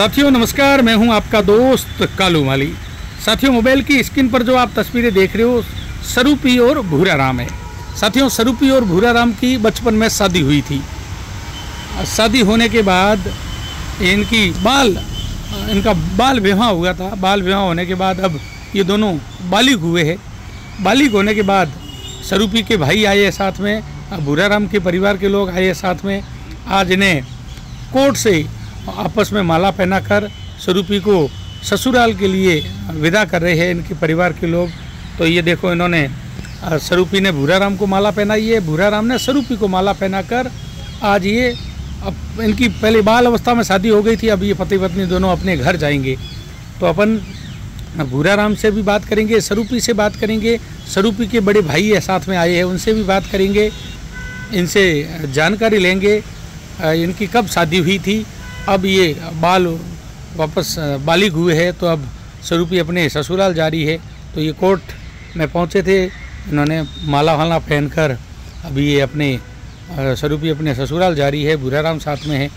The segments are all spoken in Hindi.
साथियों, नमस्कार। मैं हूँ आपका दोस्त कालू माली। साथियों, मोबाइल की स्क्रीन पर जो आप तस्वीरें देख रहे हो, सरूपी और भूरा राम है। साथियों, सरूपी और भूरा राम की बचपन में शादी हुई थी। शादी होने के बाद इनकी बाल, इनका बाल विवाह हुआ था। बाल विवाह होने के बाद अब ये दोनों बालिग हुए हैं। बालिग होने के बाद सरूपी के भाई आए साथ में भूरा राम के परिवार के लोग आए साथ में। आज इन्हें कोर्ट से आपस में माला पहनाकर स्वरूपी को ससुराल के लिए विदा कर रहे हैं इनके परिवार के लोग। तो ये देखो इन्होंने स्वरूपी ने भूरा राम को माला पहनाई है भूरा राम ने स्वरूपी को माला पहनाकर आज ये अब इनकी पहले बाल अवस्था में शादी हो गई थी, अब ये पति पत्नी दोनों अपने घर जाएँगे। तो अपन भूरा राम से भी बात करेंगे स्वरूपी से बात करेंगे स्वरूपी के बड़े भाई है साथ में आए हैं, उनसे भी बात करेंगे, इनसे जानकारी लेंगे इनकी कब शादी हुई थी अब ये बाल वापस बालिग हुए हैं तो अब स्वरूपी अपने ससुराल जा रही है। तो ये कोर्ट में पहुँचे थे। इन्होंने माला वाला पहनकर अभी ये अपने स्वरूपी अपने ससुराल जा रही है। भूराराम साथ में है।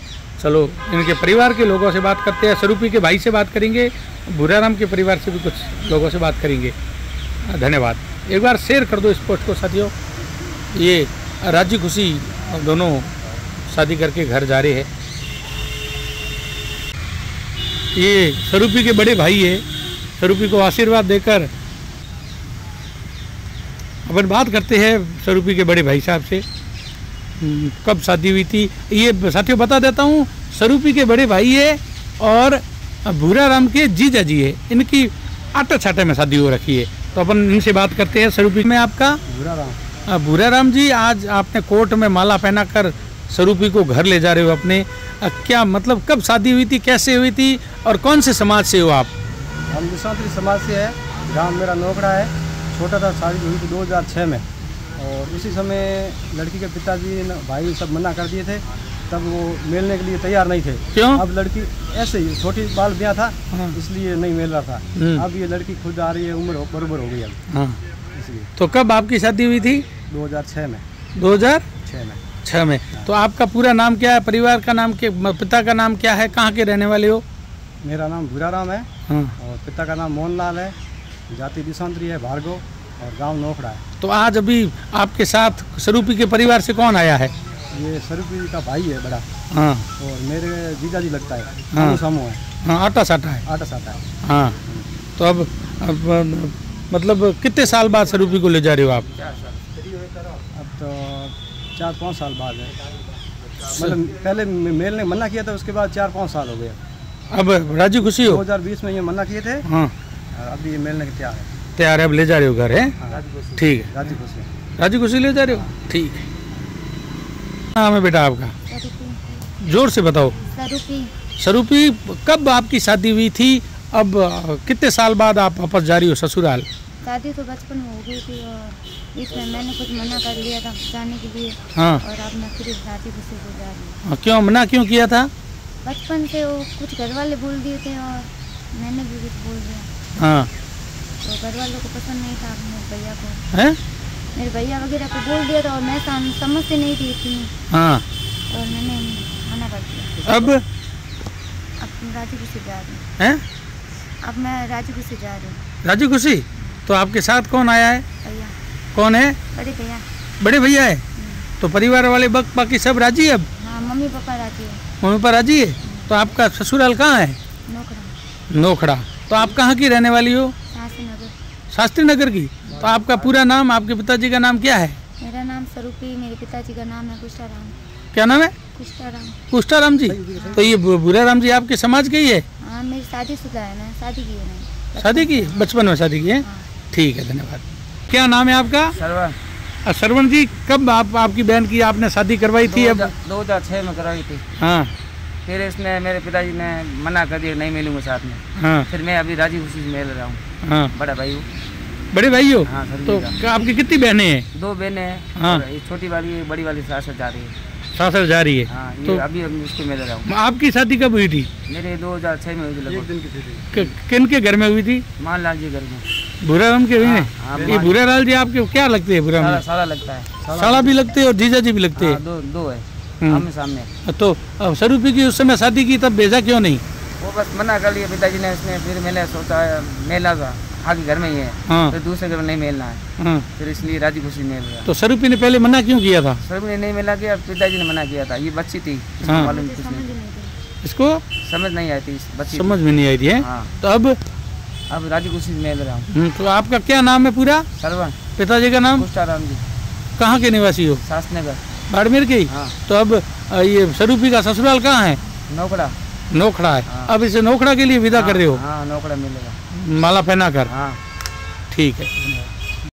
चलो, इनके परिवार के लोगों से बात करते हैं। स्वरूपी के भाई से बात करेंगे। भूराराम के परिवार से भी कुछ लोगों से बात करेंगे। धन्यवाद। एक बार शेयर कर दो इस पोस्ट को, साथियों। ये राज्य खुशी दोनों शादी करके घर जा रहे हैं। ये स्वरूपी के बड़े भाई है। स्वरूपी को आशीर्वाद देकर अपन बात करते हैं स्वरूपी के बड़े भाई साहब से। हम्म, कब शादी हुई थी? ये साथियों बता देता हूँ स्वरूपी के बड़े भाई है और भूरा राम के जीजा जी है। इनकी आटा छाटे में शादी हो रखी है। तो अपन इनसे बात करते हैं स्वरूपी में आपका। बुरा राम भूरा राम जी आज आपने कोर्ट में माला पहनाकर स्वरूपी को घर ले जा रहे हो अपने। क्या मतलब कब शादी हुई थी कैसे हुई थी और कौन से समाज से हो आप? हम विश्वात्री समाज से है गाँव मेरा नौकरा है छोटा था शादी हुई थी 2006 में। और उसी समय लड़की के पिताजी भाई सब मना कर दिए थे तब वो मिलने के लिए तैयार नहीं थे। क्यों? अब लड़की ऐसे ही छोटी बाल ब्याह था हाँ। इसलिए नहीं मिल रहा था। हम्म। अब ये लड़की खुद आ रही है उम्र हो- बरोबर हो गई अब। हाँ। तो कब आपकी शादी हुई थी? 2006 में। 2006 छः में। तो आपका पूरा नाम क्या है? परिवार का नाम क्या पिता का नाम क्या है? कहाँ के रहने वाले हो? मेरा नाम भूरा राम है हाँ। और पिता का नाम मोहनलाल है। जाति दिशांतरी है भार्गव और गाँव नोखड़ा है। तो आज अभी आपके साथ स्वरूपी के परिवार से कौन आया है? ये स्वरूपी का भाई है बड़ा। हाँ। और मेरे जीजा जी लगता है। हाँ। है। हाँ आटा साटा है। आटा साटा है। हाँ। तो अब, अब मतलब कितने साल बाद स्वरूपी को ले जा रहे हो आप? चार पाँच साल बाद है। मतलब पहले मेल ने मना किया था उसके बाद चार पाँच साल हो गए। अब राज़ी खुशी हो? 2020 में ये मना किए थे। हाँ। अभी ये मेलने के तैयार है। तैयार है अब ले जा रहे हो घर है? हाँ, ठीक है। राज़ी खुशी। राज़ी खुशी ले जा रहे हो? ठीक है। नाम है बेटा आपका? ज़ोर से बताओ। सरूपी। स्वरूपी कब आपकी शादी हुई थी? अब कितने साल बाद आप वापस जा रही हो ससुराल? शादी तो बचपन में हो गई थी और इसमें मैंने कुछ मना कर लिया था जाने के लिए। हाँ। और अब मैं फिर शादी को जा रही हूँ। हाँ, क्यों मना क्यों किया था? बचपन से वो कुछ घर वाले बोल दिए थे और मैंने भी कुछ बोल दिया। हाँ। तो घर वालों को पसंद नहीं था मेरे भैया को। है? मेरे भैया वगैरह को बोल दिया था और मैं सम, समझती नहीं थी इतनी। हाँ। और मैंने मना कर दिया। अब? अब राज़ी खुशी जा रही हूँ। अब मैं राज़ी खुशी जा रही हूँ। राज़ी खुशी? तो आपके साथ कौन आया है? कौन है? बड़े भैया। बड़े भैया है? तो परिवार वाले बक बाकी सब राज़ी है अब? हाँ मम्मी पापा राज़ी है। मम्मी पापा राज़ी है? तो आपका ससुराल कहाँ है? नौकरा नोखड़ा। तो आप कहाँ की रहने वाली हो? शास्त्री नगर शास्त्री नगर की। तो आपका पूरा नाम आपके पिताजी का नाम क्या है? मेरा नाम स्वरूपी मेरे पिताजी का नाम है कुष्टाराम क्या नाम है? कुष्टाराम कुष्टाराम जी। तो ये बुरा राम जी आपके समाज के ही है? हाँ मेरी शादी शुदा है ना शादी की है शादी की बचपन में शादी की है? हाँ। ठीक है धन्यवाद। क्या नाम है आपका? सरवन अ, सरवण जी कब आप आपकी बहन की आपने शादी करवाई थी? अब दो हज़ार छः में करवाई थी। हाँ। फिर इसने मेरे पिताजी ने मना कर दिया नहीं मिलूँगा साथ में। हाँ। फिर मैं अभी राज़ी खुशी से मिल रहा हूँ। हाँ। बड़ा भाई हूँ। बड़े भाई हो? हाँ तो आपकी कितनी बहनें हैं? दो बहनें हैं हाँ। ये छोटी वाली बड़ी वाली सास जा रही है। सासर जा रही है। हाँ तो अभी उसको मिल रहा हूँ। आपकी शादी कब हुई थी? मेरे दो हज़ार छह में हुई थी किन के घर में हुई थी? मान लाल जी घर में। भूरा राम के हाँ, हाँ, ये भूरा लाल जी। आपके क्या लगते हैं भूरा राम सारा लगता है। साला भी लगते हैं और जीजा जी भी लगते हाँ, हैं दो दो है। हम्म। आमने सामने। तो स्वरूपी की उस समय शादी की तब भेजा क्यों नहीं? वो बस मना कर लिया पिताजी ने उसने फिर मैंने सोचा मेला था। आगे घर में ही है। हाँ। फिर दूसरे घर में नहीं मेलना है। हाँ। फिर इसलिए राज़ी खुशी मेल गया। तो सरूपी ने पहले मना क्यों किया था? सर ने नहीं मिला किया पिताजी ने मना किया था। ये बच्ची थी इसको हाँ। मालूम समझ नहीं नहीं इसको? समझ नहीं आई थी बच्ची समझ में नहीं आई थी हाँ। तो अब अब राज़ी कुशी मेल रहा हूँ हम्म, तो आपका क्या नाम है पूरा? सरवन। पिताजी का नाम? राम जी। कहाँ के निवासी हो? सासनगर बाड़मेर के ही? हाँ। तो अब ये स्वरूपी का ससुराल कहाँ है? नौकड़ा। नोखड़ा है। हाँ। अब इसे नोखड़ा के लिए विदा हाँ, कर रहे हो? हाँ नौकड़ा मिलेगा। माला पहना कर हाँ। ठीक है।